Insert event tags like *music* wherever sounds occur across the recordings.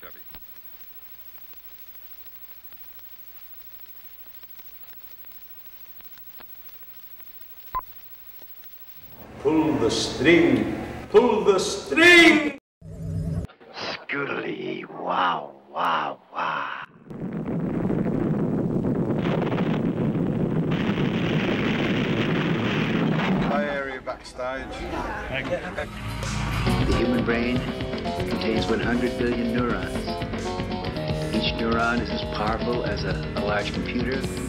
Chevy. Pull the string, pull the string! Large computer,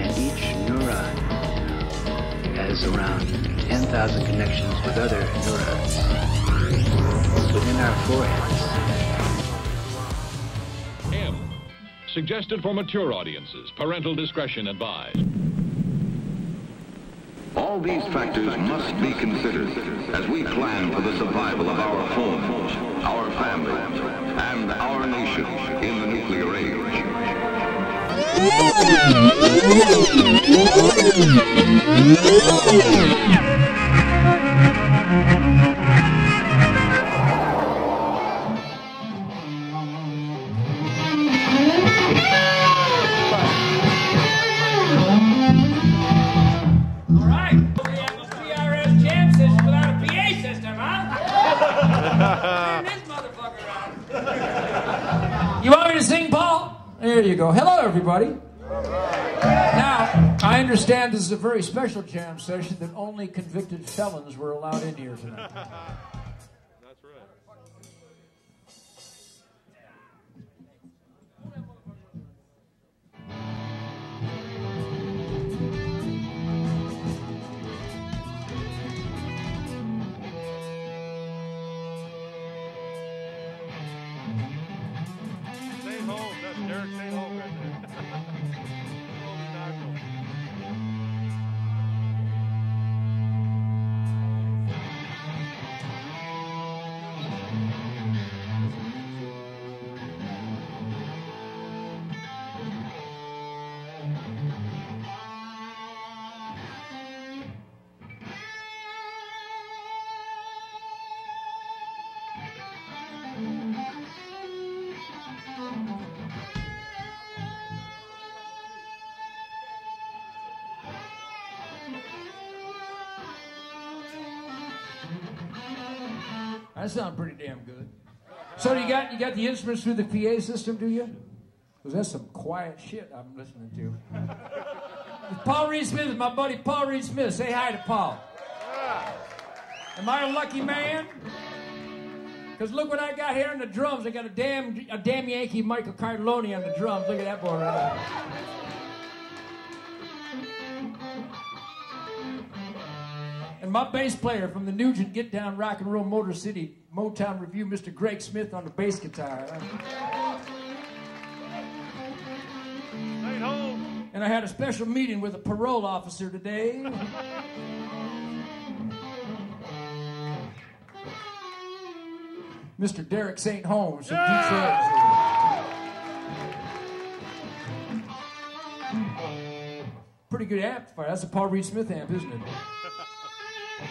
and each neuron has around 10,000 connections with other neurons within our foreheads. M. Suggested for mature audiences. Parental discretion advised. All these factors must be considered as we plan for the survival of our homes, our families, and our nation in the nuclear age. All There you go. Hello, everybody. Now, I understand this is a very special jam session that only convicted felons were allowed in here tonight. That sounds pretty damn good. So you got you got the instruments through the PA system, do you? Because that's some quiet shit I'm listening to. Paul Reed Smith is my buddy Paul Reed Smith. Say hi to Paul. Am I a lucky man? Because look what I got here on the drums. I got a damn a damn Yankee Michael Cartellone on the drums. Look at that boy right there. And my bass player from the Nugent Get Down Rock and Roll Motor City Motown Review, Mr. Greg Smith on the bass guitar. And I had a special meeting with a parole officer today. *laughs* Mr. Derek St. Holmes from Detroit. Pretty good amplifier. That's a Paul Reed Smith amp, isn't it? Oh,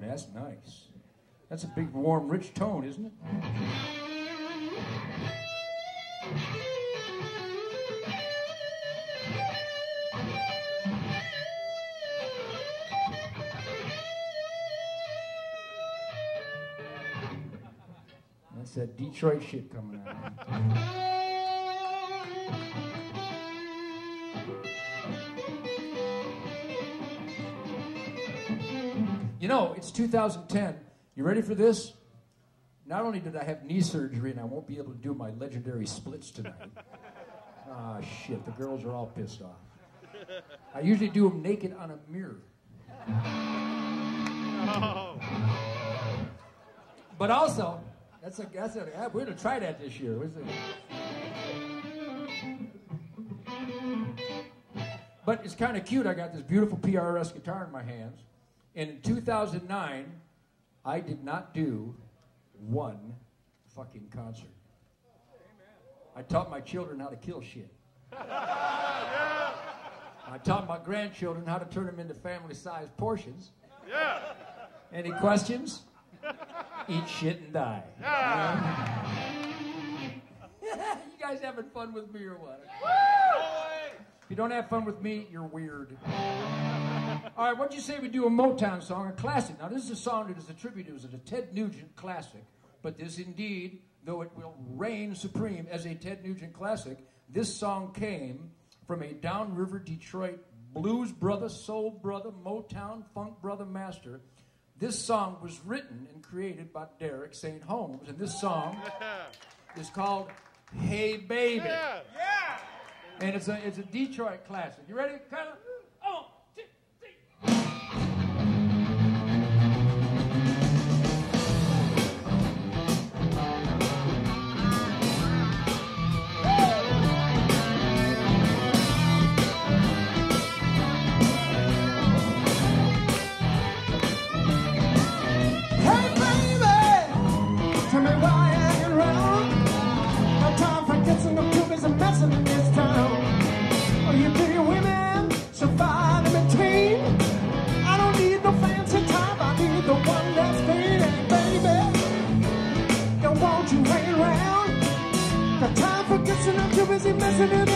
that's nice. That's a big, warm, rich tone, isn't it? That Detroit shit coming out. You know, it's 2010. You ready for this? Not only did I have knee surgery and I won't be able to do my legendary splits tonight. *laughs* Ah, shit, the girls are all pissed off. I usually do them naked on a mirror. *laughs* But also, that's a that's a we're gonna try that this year. But it's kind of cute. I got this beautiful PRS guitar in my hands, and in 2009, I did not do one fucking concert. I taught my children how to kill shit. I taught my grandchildren how to turn them into family-sized portions. Yeah. Any questions? *laughs* eat shit and die. Yeah. *laughs* you guys having fun with me or what? If you don't have fun with me, you're weird. All right, what'd you say we do a Motown song, a classic? Now, this is a song that is attributed as a Ted Nugent classic, but this indeed, though it will reign supreme as a Ted Nugent classic, this song came from a downriver Detroit blues brother, soul brother, Motown funk brother master this song was written and created by Derek St. Holmes, and this song *laughs* is called Hey Baby. Yeah. Yeah. And it's a, it's a Detroit classic. You ready, Kyler? messing up, too busy messing it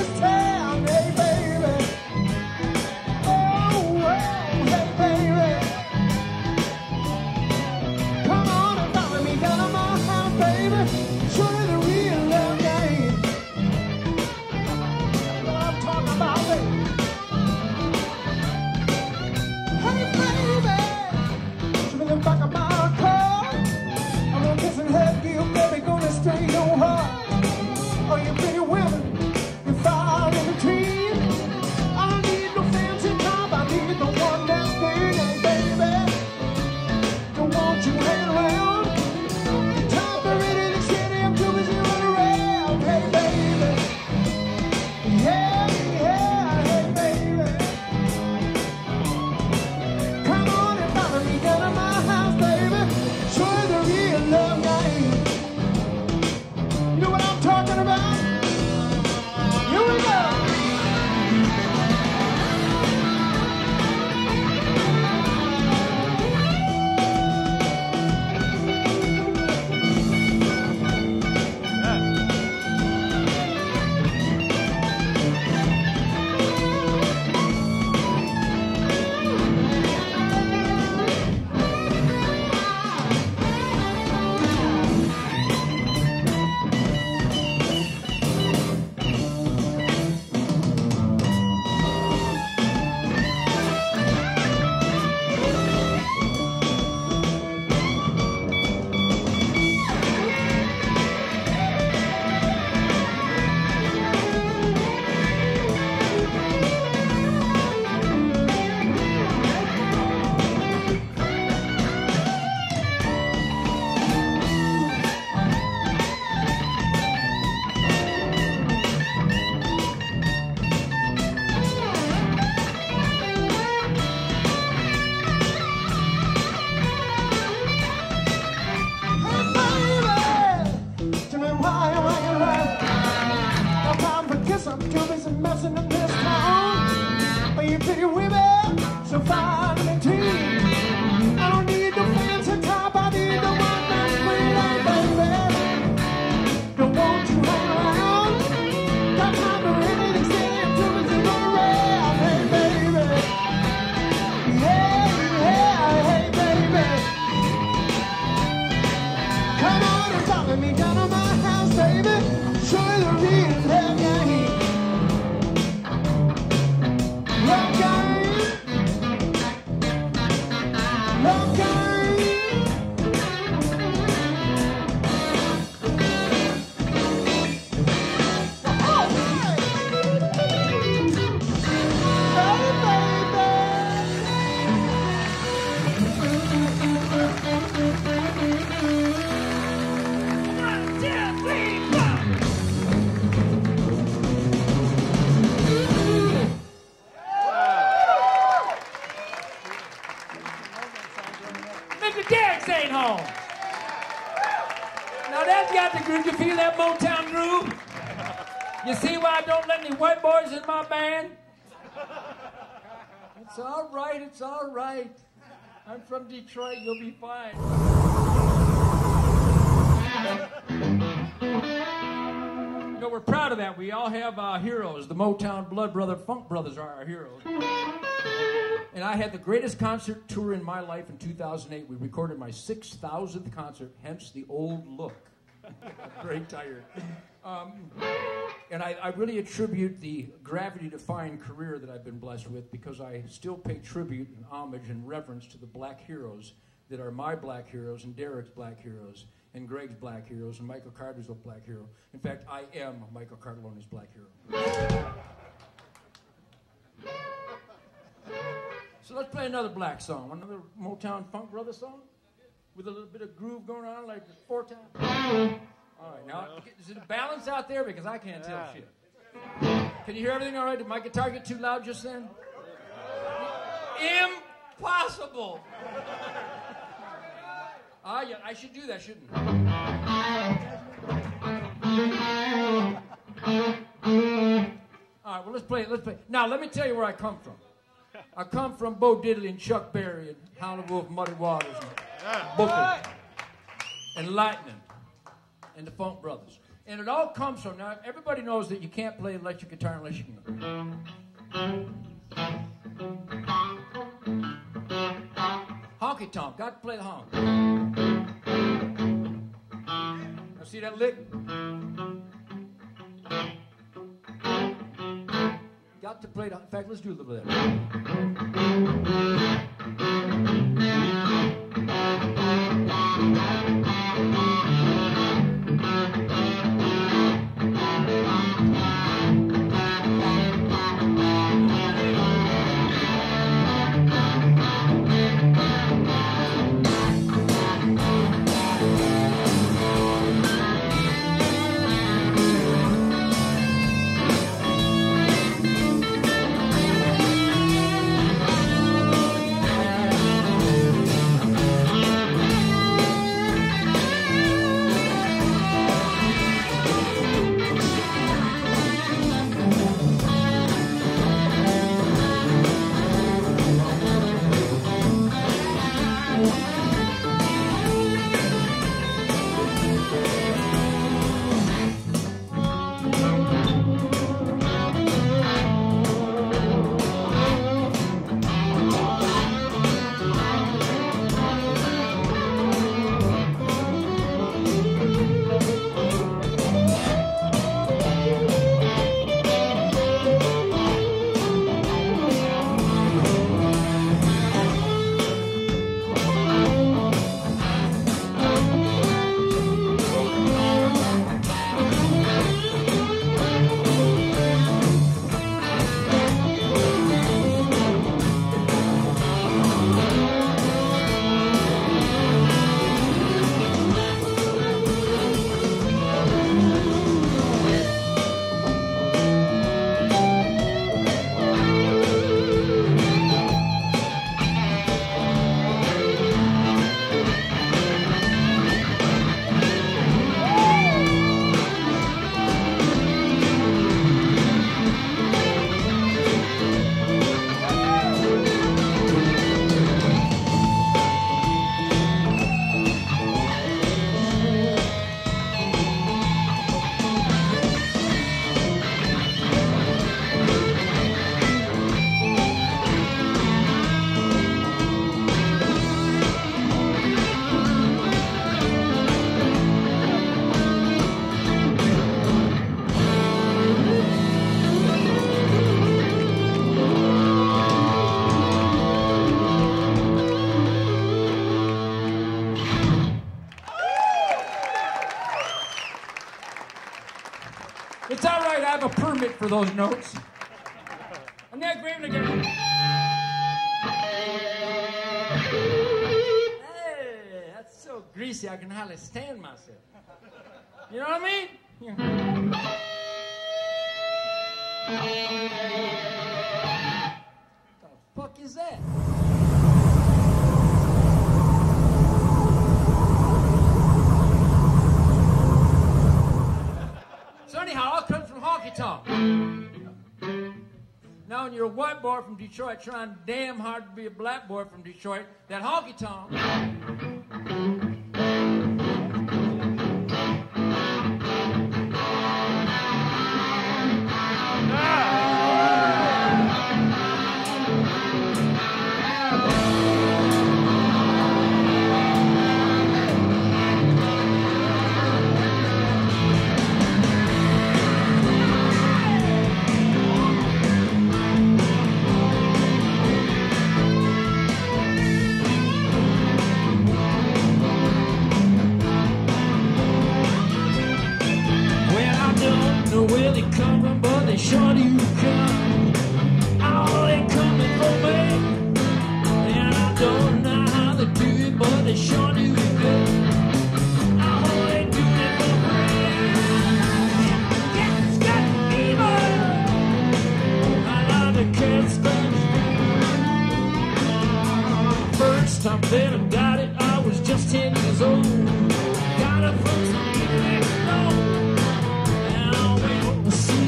right, it's all right. I'm from Detroit, you'll be fine. You know, we're proud of that. We all have our heroes. The Motown Blood Brother Funk Brothers are our heroes. And I had the greatest concert tour in my life in 2008. We recorded my 6,000th concert, hence the old look. *laughs* Very tired. Um, and I, I really attribute the gravity defying career that I've been blessed with because I still pay tribute and homage and reverence to the black heroes that are my black heroes and Derek's black heroes and Greg's black heroes and Michael Carter's black hero. In fact, I am Michael Cartellone's black hero. So let's play another black song, another Motown Funk Brother song with a little bit of groove going on, like the four times. All right, now is it a balance out there because I can't tell shit. Can you hear everything all right? Did my guitar get too loud just then? Impossible. Ah, yeah, I should do that, shouldn't I? All right, well let's play. it. Let's play. Now let me tell you where I come from. I come from Bo Diddley and Chuck Berry and Howlin' Wolf, Muddy Waters, and Booker, and Lightning, and the Funk Brothers. And it all comes from now. Everybody knows that you can't play electric guitar unless you can. Honky tonk, got to play the honk. Now see that lick? Got to play the. In fact, let's do a little bit of that. Those notes. I'm not grabbing again. Hey, that's so greasy. I can hardly stand myself. You know what I mean? What the fuck is that? So anyhow, I come from honky tonk. Now, when you're a white boy from Detroit trying damn hard to be a black boy from Detroit, that honky tonk.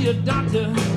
A doctor.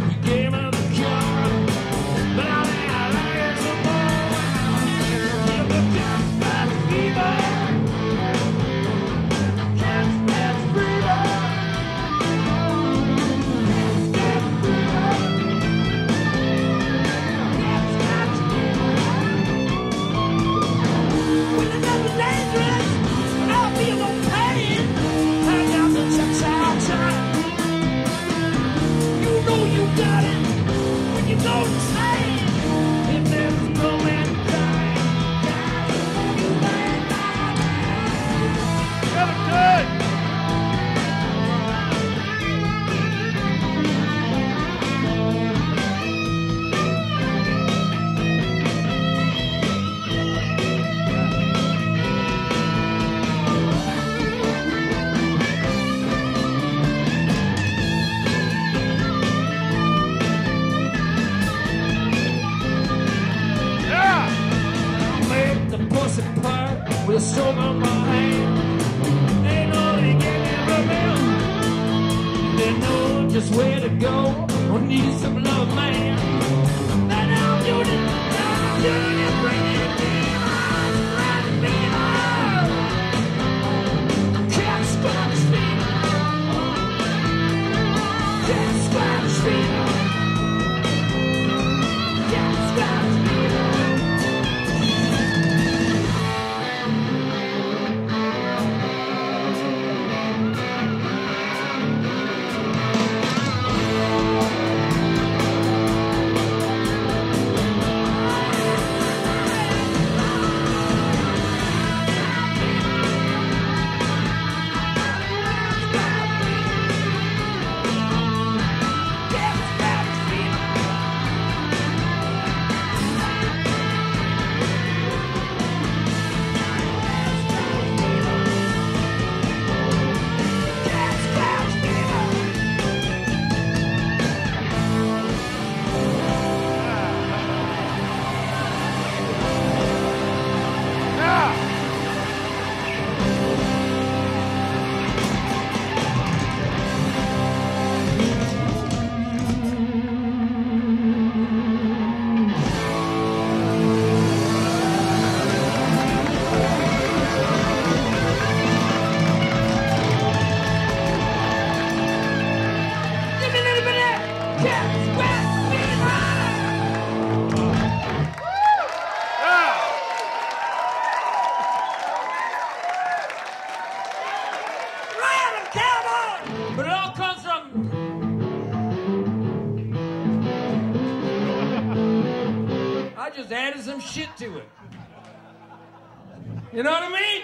You know what I mean?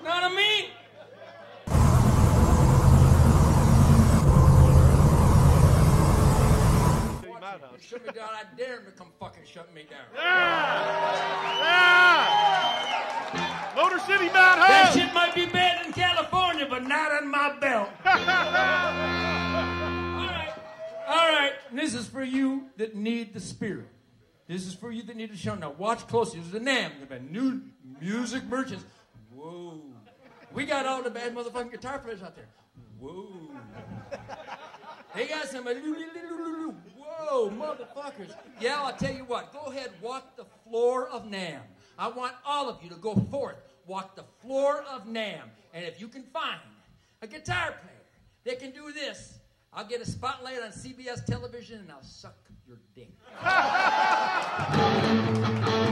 You know what I mean? Shut me down. I dare him to come fucking shut me down. Yeah. Yeah! Motor City Mount That shit might be bad in California, but not on my belt. *laughs* All right. All right. This is for you that need the spirit. This is for you that need to show. Now watch closely. There's a NAMM, the been New Music Merchants. Whoa. We got all the bad motherfucking guitar players out there. Whoa. They got some. Whoa, motherfuckers. Yeah, I'll tell you what. Go ahead, walk the floor of NAMM. I want all of you to go forth, walk the floor of NAMM. And if you can find a guitar player that can do this, I'll get a spotlight on CBS television and I'll suck your dick. *laughs*